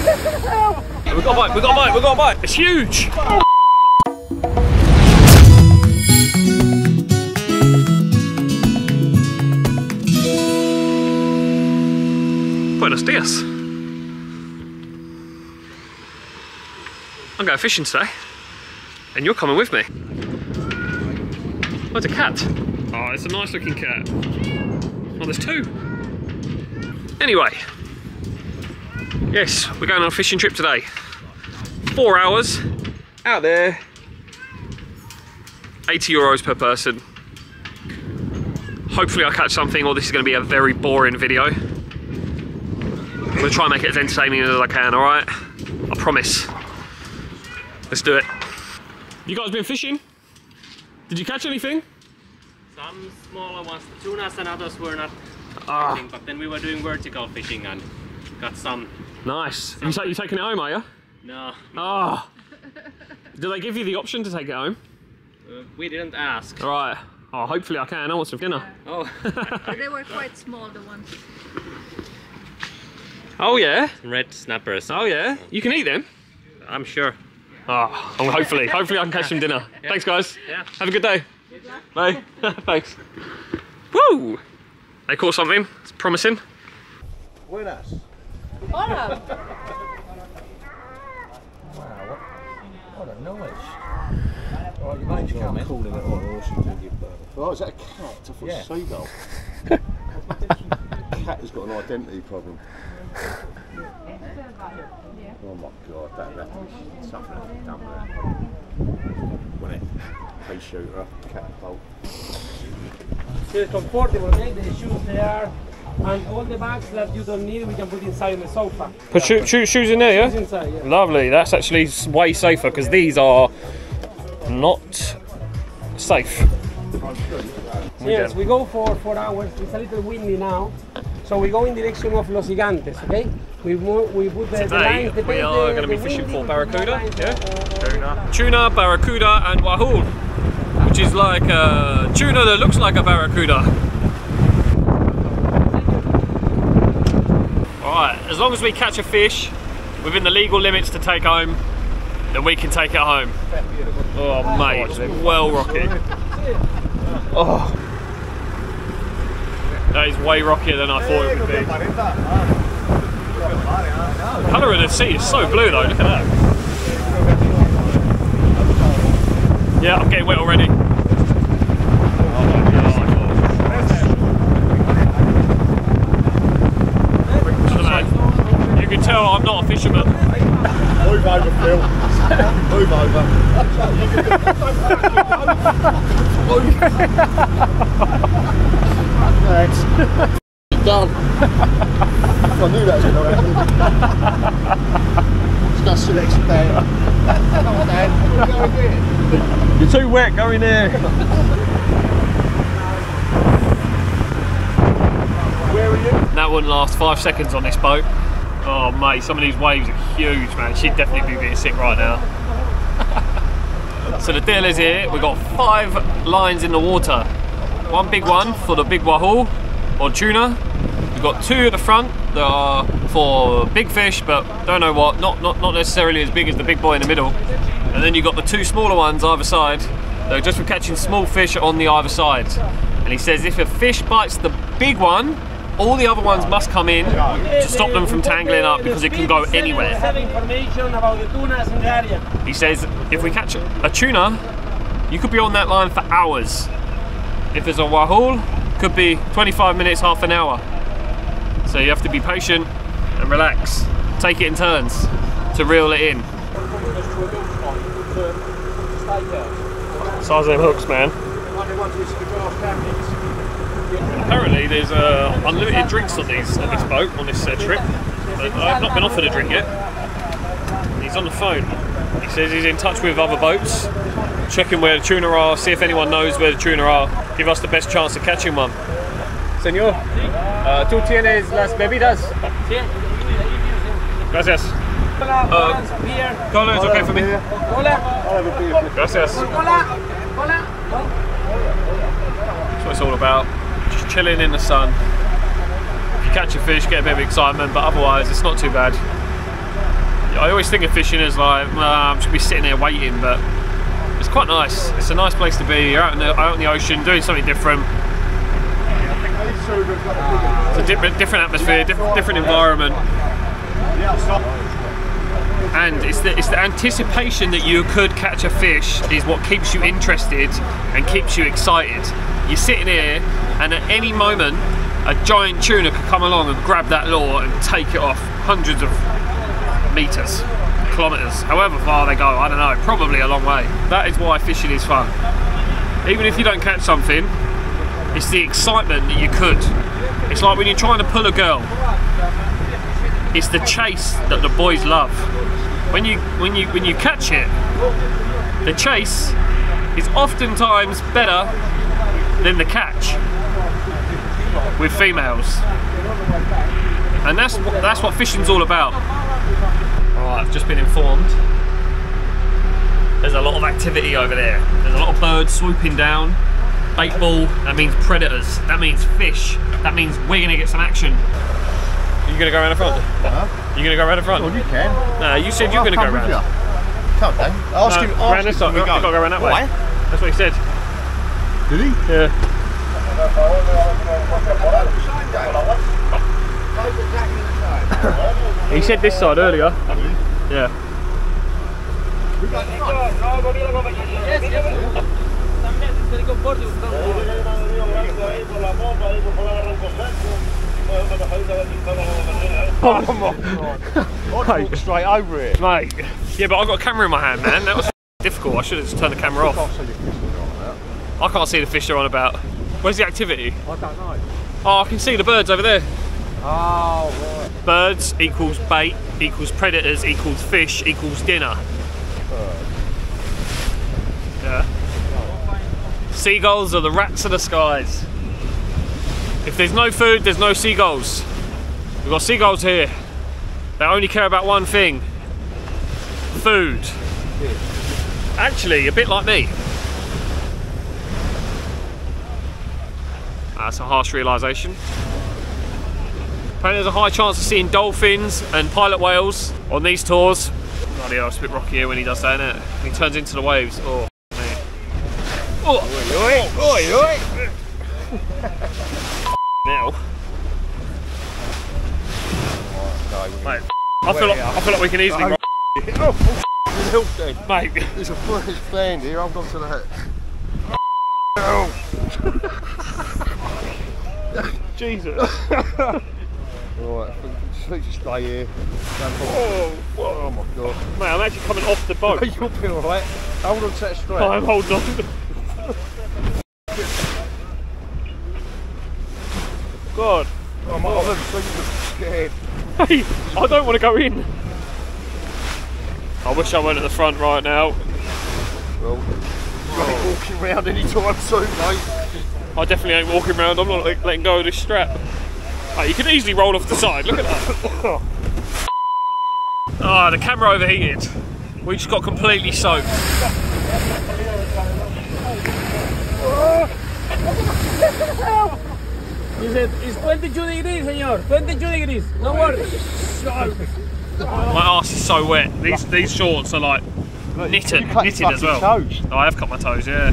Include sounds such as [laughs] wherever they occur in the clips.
we got a bite, we got a bite, we got a bite. It's huge. Buenos dias. I'm going fishing today, and you're coming with me. Oh, it's a cat. Oh, it's a nice looking cat. Oh, there's two. Anyway, yes, we're going on a fishing trip today. Four hours out there, 80 euros per person. Hopefully I catch something or this is going to be a very boring video. I'm going to try and make it as entertaining as I can, alright? I promise. Let's do it. You guys been fishing? Did you catch anything? Some smaller ones, tunas and others were not Ah. fishing, but then we were doing vertical fishing and got some. Nice. You, ta- you taking it home, are you? No, Ah. Do they give you the option to take it home? uh, we didn't ask. Alright. Oh, hopefully I can. I want some dinner. Oh, [laughs] They were quite small, the ones. Oh, yeah? red snappers. Oh, yeah? You can eat them? I'm sure. Oh, oh, hopefully. Hopefully I can catch some dinner. Thanks, guys. Yeah. Have a good day. Bye. [laughs] Thanks. Woo! They caught something. It's promising. Buenas. Hola! Wow, what, what a noise. Oh, you might can't call it a horse and give birth. Oh, is that a cat? I thought Yeah. a seagull. [laughs] cat has got an identity problem. Oh my god, that that was something done there. Wasn't it? Pea shooter, catapult. It's comfortable, okay? The shoes there, and all the bags that you don't need, we can put inside the sofa. Put shoe, shoe, shoes in there, Shoes yeah? inside, yeah. Lovely. That's actually way safer because these are not safe. Yes, we go for four hours. It's a little windy now, so we go in direction of Los Gigantes, okay? We we put the, the Today lines, the we the- are going to be fishing for we put more barracuda, lines, yeah? uh, Tuna. Tuna, barracuda, and wahoo, which is like a tuna that looks like a barracuda. Alright, as long as we catch a fish within the legal limits to take home, then we can take it home. Oh mate, it's well rocky. Oh. That is way rockier than I thought it would be. The colour of the sea is so blue though, look at that. Yeah, I'm getting wet already. You can tell I'm not a fisherman. Move over, Phil. Move over. Thanks. Done. I knew that was going to happen. Just got to sit next to Come on, Dan. You going to do? You're too wet, go in there. Where are you? That wouldn't last five seconds on this boat. Oh mate, some of these waves are huge, man. She'd definitely be being sick right now. [laughs] so the deal is here, we've got five lines in the water. One big one for the big wahoo or tuna. We've got two at the front that are for big fish, but don't know what, not, not, not necessarily as big as the big boy in the middle. And then you've got the two smaller ones either side. They're just for catching small fish on the either side. And he says if a fish bites the big one, all the other ones must come in to stop them from tangling up because it can go anywhere. He says if we catch a tuna, you could be on that line for hours. If there's a wahoo, could be 25 minutes, half an hour. So you have to be patient and relax. Take it in turns to reel it in. Size hooks, man. Apparently, there's uh, unlimited drinks on these on this boat on this uh, trip. But I've not been offered a drink yet. He's on the phone. He says he's in touch with other boats, checking where the tuna are, see if anyone knows where the tuna are, give us the best chance of catching one. Señor, uh, ¿tú tienes las bebidas? Gracias. Hola, beer. Cola is okay for me. Hola, Gracias. hola, hola. That's what it's all about. Chilling in the sun. You catch a fish, get a bit of excitement, but otherwise it's not too bad. I always think of fishing as like, I'm just be sitting there waiting, but it's quite nice. It's a nice place to be. You're out in the, out in the ocean doing something different. It's a different, different atmosphere, different, different environment. And it's the, it's the anticipation that you could catch a fish is what keeps you interested and keeps you excited. You're sitting here, and at any moment, a giant tuna could come along and grab that lure and take it off hundreds of meters, kilometers, however far they go. I don't know, probably a long way. That is why fishing is fun. Even if you don't catch something, it's the excitement that you could. It's like when you're trying to pull a girl. It's the chase that the boys love. When you when you when you catch it, the chase is oftentimes better than the catch with females. And that's what that's what fishing's all about. Alright, I've just been informed. There's a lot of activity over there. There's a lot of birds swooping down. Bait ball, that means predators. That means fish. That means we're gonna get some action. Are You gonna go around the front? Huh? You gonna go around the front? Well, you can. No, you said you were I'll gonna go around. Come then. Ask No, him. Ask this him side. when You've we got to go around that way. Why? That's what he said. Did he? Yeah. He said this side earlier. Yeah. Walk [laughs] straight over it. Mate. Yeah, but I've got a camera in my hand, man. That was [laughs] difficult. I should have just turned the camera off. Can't see the fish they're on about. I can't see the fish they're on about. Where's the activity? I don't know. Oh, I can see the birds over there. Oh, right. Birds equals bait equals predators equals fish equals dinner. Yeah. Seagulls are the rats of the skies. If there's no food, there's no seagulls. We've got seagulls here. They only care about one thing food. Actually, a bit like me. That's a harsh realisation. Apparently there's a high chance of seeing dolphins and pilot whales on these tours. Bloody hell, it's a bit rocky here when he does that, isn't it? He turns into the waves. Oh, man. Oh, [laughs] now. Mate, I feel, like, I feel like we can easily rock, [laughs] oh, Help then. mate. There's a British band here. I've got to that. [laughs] [laughs] Jesus. [laughs] Right, just stay here. Oh, Oh my god. mate, I'm actually coming off the boat. [laughs] You'll be alright. Hold on to that strap. I'm holding on. Oh, god. I'm, I'm super scared. Hey, I don't want to go in. I wish I went at the front right now. Well, you ain't walking around anytime soon, mate. I definitely ain't walking around. I'm not like, letting go of this strap. Oh, you can easily roll off the side. Look at that. [laughs] Ah, the camera overheated. We just got completely soaked. He said, it's 22 degrees, señor. 22 degrees. No worries. My ass is so wet. These these shorts are like knitted, You cut your knitted as well. fucking. Oh, I have cut my toes. Yeah.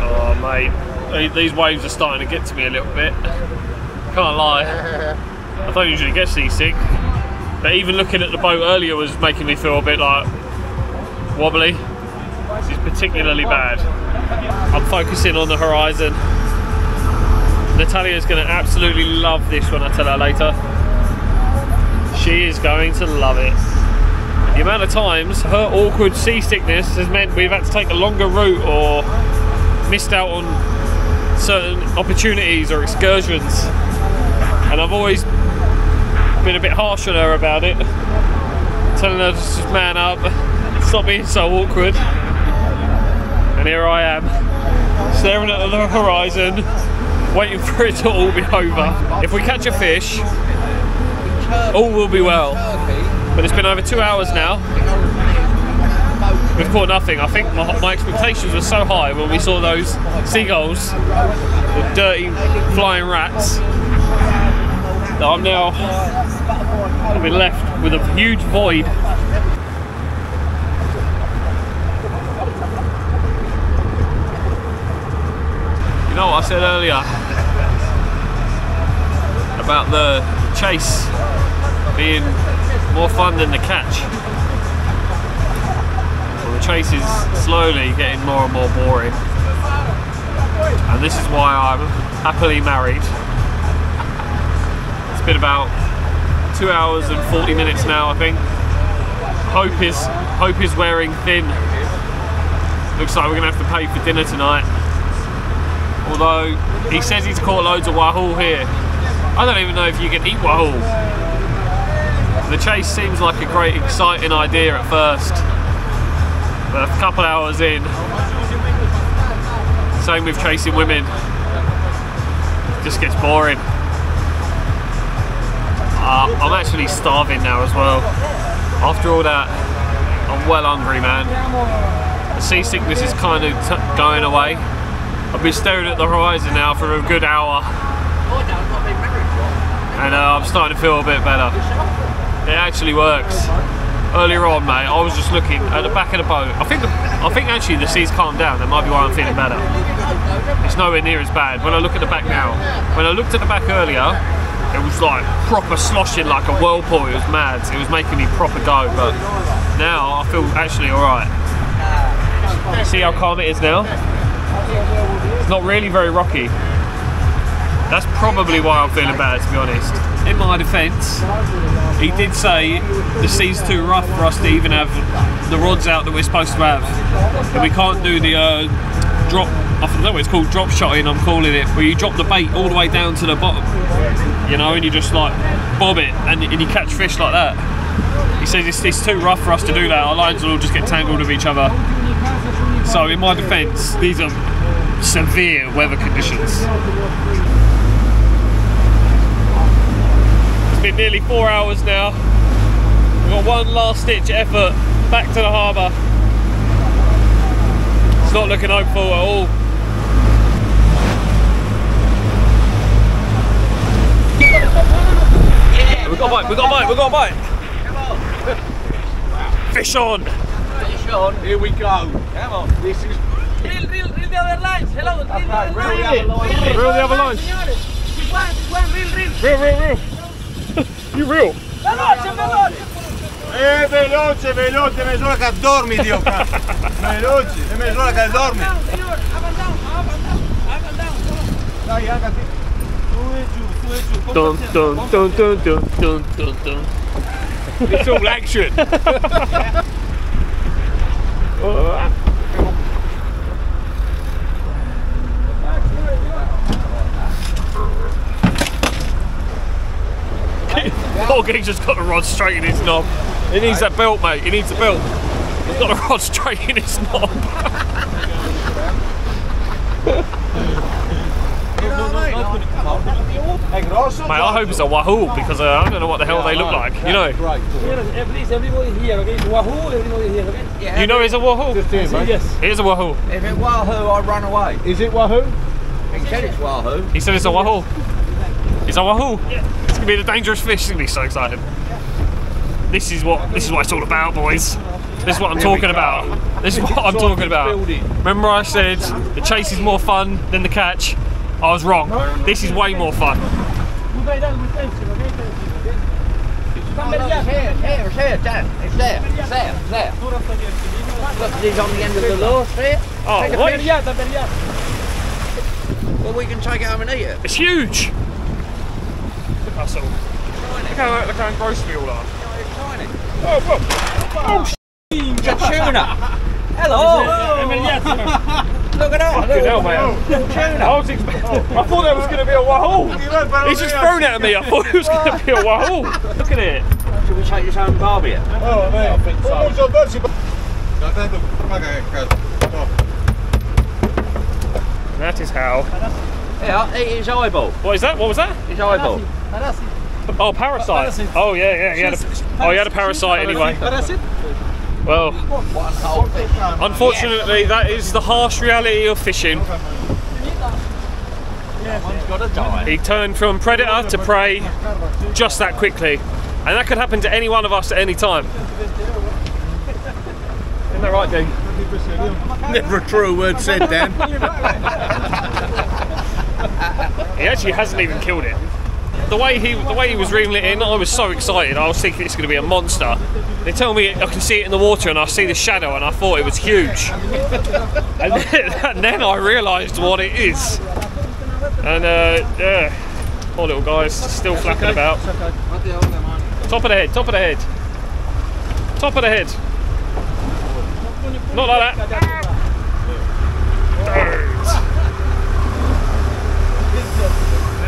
Oh mate, these waves are starting to get to me a little bit. Can't lie. I don't usually get seasick, but even looking at the boat earlier was making me feel a bit like wobbly. This is particularly bad. I'm focusing on the horizon. Natalia's going to absolutely love this when I tell her later. She is going to love it. The amount of times her awkward seasickness has meant we've had to take a longer route or missed out on certain opportunities or excursions. And I've always been a bit harsh on her about it, telling her to just man up, stop being so awkward. And here I am, staring at the horizon, waiting for it to all be over. If we catch a fish, all will be well. But it's been over two hours now. We've caught nothing. I think my, my expectations were so high when we saw those seagulls, the dirty flying rats, that I'm now I've been left with a huge void. You know what I said earlier about the chase being more fun than the catch? Well, the chase is slowly getting more and more boring. And this is why I'm happily married. It's been about two hours and 40 minutes now, I think. Hope is Hope is wearing thin. Looks like we're gonna have to pay for dinner tonight. Although he says he's caught loads of wahoo here. I don't even know if you can eat wahoo. The chase seems like a great, exciting idea at first, but a couple hours in, same with chasing women, just gets boring. Uh, I'm actually starving now as well. After all that, I'm well hungry, man. The seasickness is kind of going away. I've been staring at the horizon now for a good hour. And uh, I'm starting to feel a bit better. It actually works. Earlier on, mate, I was just looking at the back of the boat. I think, I think actually the sea's calmed down. That might be why I'm feeling better. It's nowhere near as bad. When I look at the back now, when I looked at the back earlier, it was like proper sloshing like a whirlpool. It was mad. It was making me proper go. But now I feel actually all right. See how calm it is now? It's not really very rocky. That's probably why I'm feeling bad, to be honest. In my defence, he did say the sea's too rough for us to even have the rods out that we're supposed to have. And we can't do the uh, drop, I don't know what it's called, drop shotting, I'm calling it, where you drop the bait all the way down to the bottom, you know, and you just like bob it and, and you catch fish like that. He says it's, it's too rough for us to do that, our lines will all just get tangled with each other. So in my defence, these are severe weather conditions. It's been nearly four hours now. We've got one last ditch effort back to the harbour. It's not looking hopeful at all. We've got a bite, We've got a bite, We've got a bite. Fish on. Fish on, here we go. Come on, this is Reel, reel, reel the other lines. Hello, reel the other reel lines. the other lines. Reel the other lines. Señores, this one, this one, reel, reel. Real. Veloce, veloce. Eh, veloce, veloce, mezz'ora che dormi, Dio cazzo. Veloce, è mezz'ora che dormi. Dai, ragazzi. Su e giù, su e giù. Dun, dun, dun, dun, dun, dun, dun, dun. It's all action. [laughs] [laughs] [laughs] Poor guy's just got the rod straight in his knob. He needs that belt, mate. He needs a belt. He's got the rod [laughs] straight in his knob. È? [laughs] Mate, I hope it's a wahoo because uh, I don't know what the hell they look like. You know, Right. Here, please, everybody here, okay? It's Wahoo, everybody here, okay? you know, it's a wahoo. Just here, mate. Yes. Here's a wahoo. If it Wahoo, I run away. Is it Wahoo? He said it's Wahoo. He said it's a wahoo. It's a wahoo. It's gonna be the dangerous fish. It's gonna be so exciting. This is what this is what it's all about, boys. This is what I'm talking about. This is what I'm talking about. Remember I said the chase is more fun than the catch? I was wrong. This is way more fun. You guys done with tension, okay? Tension, okay? Stand It's back here, here, it's here, Dan. It's there, it's there, it's there. Look, he's on the end of the lure, see it? Oh, what? fish. Berriata, berriata. Well, we can take it home and eat it. It's huge. Look how so. Look how look how engrossed we all are. It's tiny. Oh, whoa. It's a tuna. Hello. Oh. [laughs] Look at that. Fucking hell, Look. man. Tuna. I was expecting. Oh, I thought that was going to be a wahoo. Oh, He's just thrown at me. I thought it was going to be a wahoo. Look at it. Should we take this home and barbie it? Oh, beh, I think so. Non versi. Da tanto, ma che cazzo. No. And that is how Yeah, eat his eyeball. What is that? What was that? His eyeball. Oh, parasite. Oh yeah, yeah. He had a, oh, he had a parasite anyway. Well, One whole fish. unfortunately, that is the harsh reality of fishing. One's got to die. He turned from predator to prey just that quickly, and that could happen to any one of us at any time. Isn't that right, Dean? Never a true word said, Dan. [laughs] He actually hasn't even killed it. The way he the way he was reeling it in, I was so excited. I was thinking it's going to be a monster. They tell me I can see it in the water and I see the shadow, and I thought it was huge. [laughs] And then, and then I realised what it is. And uh, yeah, poor little guy's still flapping about. Top of the head, top of the head, top of the head. Not like that. Dirt. He's got. Oh, I am not a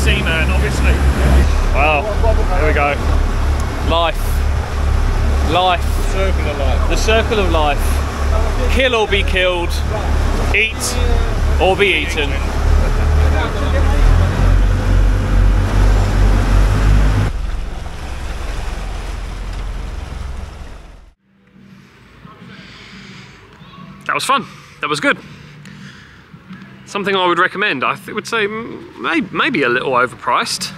seaman, obviously. Wow, here we go. Life. Life. Circle of life. The circle of life. Kill or be killed. Eat or be eaten. Was fun. That was good. Something I would recommend. I would say maybe, maybe a little overpriced.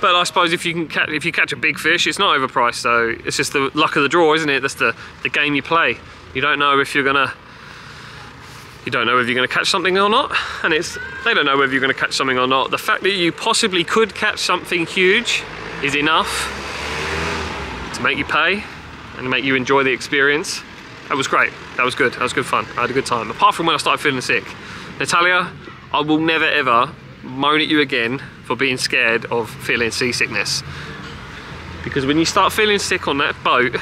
But I suppose if you can catch, if you catch a big fish, it's not overpriced. So it's just the luck of the draw, isn't it? That's the the game you play. You don't know if you're gonna you don't know if you're gonna catch something or not, and it's they don't know whether you're gonna catch something or not. The fact that you possibly could catch something huge is enough to make you pay and make you enjoy the experience. That was great. That was good. That was good fun. I had a good time. Apart from when I started feeling sick. Natalia, I will never ever moan at you again for being scared of feeling seasickness. Because when you start feeling sick on that boat,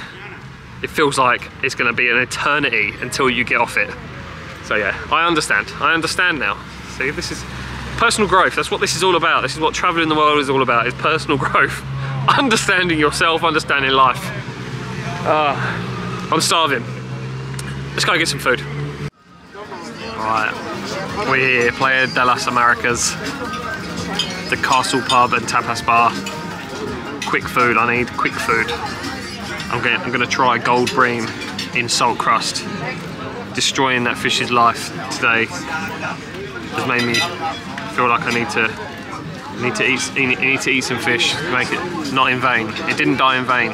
it feels like it's going to be an eternity until you get off it. So yeah, I understand. I understand now. See, this is personal growth. That's what this is all about. This is what traveling the world is all about. Is personal [laughs] growth, understanding yourself, understanding life. Uh, I'm starving. Let's go get some food. Right, we're here, Playa de las Americas, the Castle Pub and Tapas Bar. Quick food. I need quick food. I'm going. I'm to try gold bream in salt crust. Destroying that fish's life today has made me feel like I need to need to eat need to eat some fish make it not in vain. It didn't die in vain.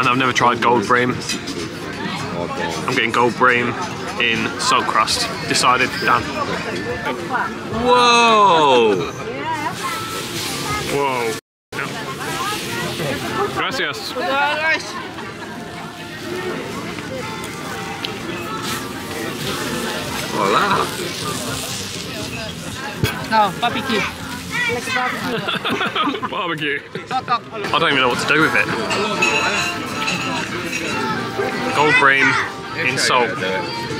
And I've never tried gold bream. I'm getting gold bream in salt crust. Decided, done. Whoa! Whoa. Yeah. Gracias. Hola. No, barbecue. Barbecue. I don't even know what to do with it. Gold bream in salt.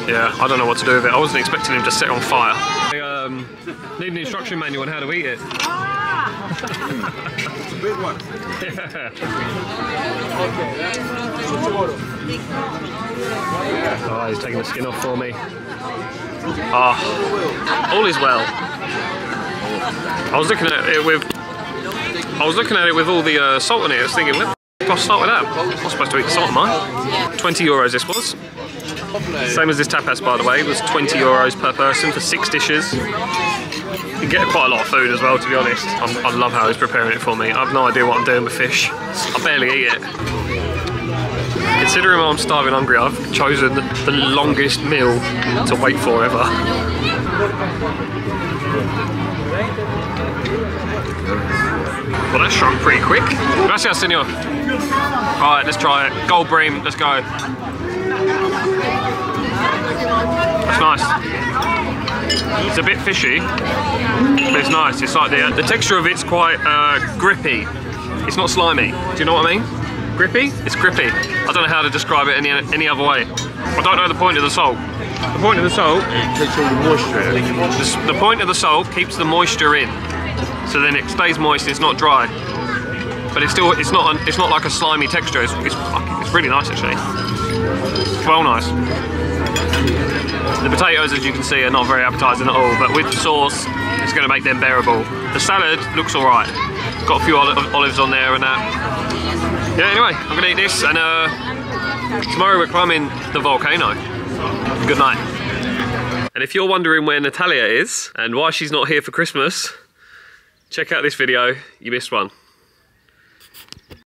Yeah, I don't know what to do with it. I wasn't expecting him to set on fire. I um, need an instruction manual on how to eat it. Big one. Oh, he's taking the skin off for me. Ah, all is well. I was looking at it with, I was looking at it with all the uh, salt in it. I was thinking, what I'll start with that. I'm not supposed to eat the salt, am I? 20 euros this was. Same as this tapas, by the way. It was 20 euros per person for six dishes. You get quite a lot of food as well, to be honest. I'm, I love how he's preparing it for me. I have no idea what I'm doing with fish. I barely eat it. Considering I'm starving hungry, I've chosen the longest meal to wait for ever. Well, that shrunk pretty quick. Gracias, senor. Alright, let's try it. Gold bream, let's go. It's nice. It's a bit fishy, but it's nice. It's like the, the texture of it's quite uh, grippy. It's not slimy. Do you know what I mean? Grippy? It's grippy. I don't know how to describe it any any other way. I don't know the point of the salt. The point of the salt, It takes all the moisture out. the, the point of the salt keeps the moisture in, so then it stays moist. It's not dry, but it's still it's not it's not like a slimy texture. It's it's, it's really nice actually. Well nice. The potatoes, as you can see, are not very appetising at all, but with the sauce, it's going to make them bearable. The salad looks all right. Got a few oli- olives on there and that. Yeah. Anyway, I'm going to eat this, and uh, tomorrow we're climbing the volcano. Good night. And if you're wondering where Natalia is and why she's not here for Christmas, check out this video. You missed one.